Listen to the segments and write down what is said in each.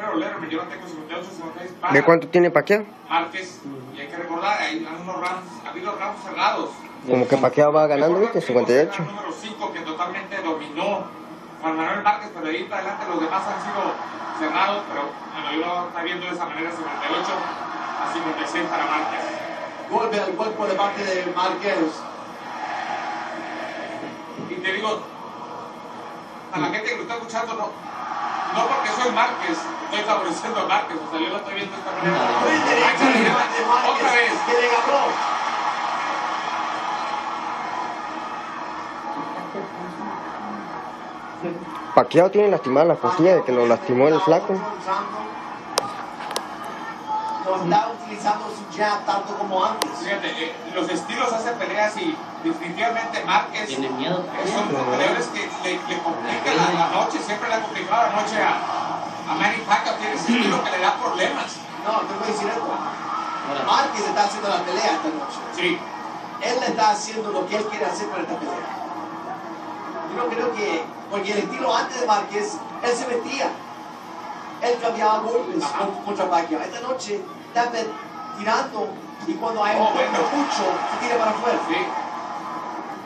Harold Letterman, yo lo tengo 58, 56. para ¿De cuánto tiene Paquiao? Márquez. Y hay que recordar, hay unos rounds, ha habido rounds cerrados. Como que Paquiao va ganando, ¿viste? 58. El número 5 que totalmente dominó Juan Manuel Márquez, pero de ahí para adelante los demás han sido cerrados, pero bueno, yo lo está viendo de esa manera, 58 a 56 para Márquez. Golpe al cuerpo de parte de Márquez. Y te digo, a la gente que lo está escuchando, no, no porque soy Márquez, estoy favoreciendo a Márquez, o sea, yo lo estoy viendo de esta manera. Otra vez. que le ganó. Paquiao tiene lastimadas las costillas de que lo lastimó el flaco. No está utilizando su jab tanto como antes. Fíjate, eh, los estilos hacen peleas y definitivamente Márquez Tiene miedo. eh, son peleadores que le, le complican la, la noche, siempre le ha complicado la noche a, a Manny Pacquiao, tiene ese estilo que le da problemas. No, te voy a decir algo. Márquez está haciendo la pelea esta noche. Sí, Él le está haciendo lo que él quiere hacer para esta pelea. Yo no creo que, porque el estilo antes de Márquez, él se metía. Él cambiaba golpes Ajá. contra Pacquiao. Esta noche está pe- tirando y cuando hay Oh, un bueno. mucho, se tira para afuera. sí.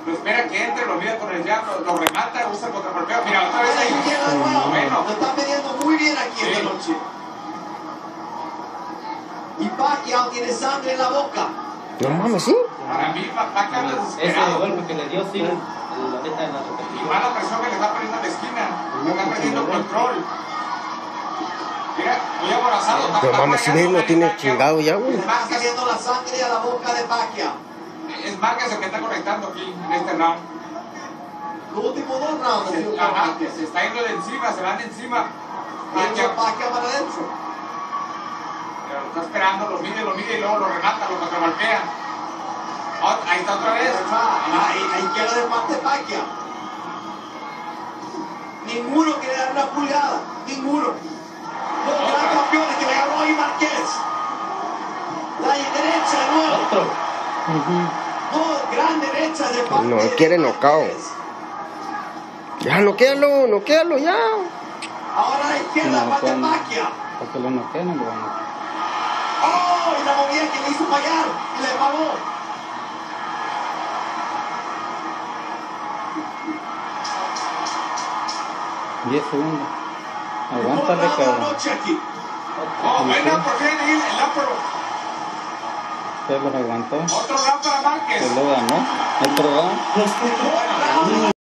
Lo espera que entre, lo mira con el jab, lo, remata, usa el contragolpeo. Mira, otra vez Ahí de. Bueno. Lo está midiendo muy bien aquí esta Sí. noche. Y Pacquiao tiene sangre en la boca. No mames, sí. Para mí, Pacquiao es Ese desesperado. golpe que le dio, sí, el- ahorita en la Y mala presión que le está poniendo en la esquina. Está perdiendo control. Mira, muy aborazado. No mames, si lo tiene chingado ya, güey. Está saliendo la sangre a la boca de Pacquiao. Es Márquez el que está conectando aquí en este round. Los últimos dos rounds ajá, se está yendo de encima, se van de encima. Pacquiao para adentro. pero lo está esperando, lo mide, lo mide y luego lo remata, lo contragolpea. Ah, Ahí está otra vez. Ahí, ahí queda de parte Pacquiao. Ninguno quiere dar una pulgada. Ninguno. Dos gran derechas de parte No, de quiere. Márquez. Ya, noquéalo, noquéalo, ya. Ahora a la izquierda No, parte con- Pacquiao. Porque lo noquean y lo van a ¡Oh! Y la movida que le hizo fallar. Y le pagó. 10 segundos. Aguanta Aguántale, la cabrón. Oh, bueno, por fin el upper. Se los aguantó. Otro round para Márquez. Se lo ganó. Otro round. Round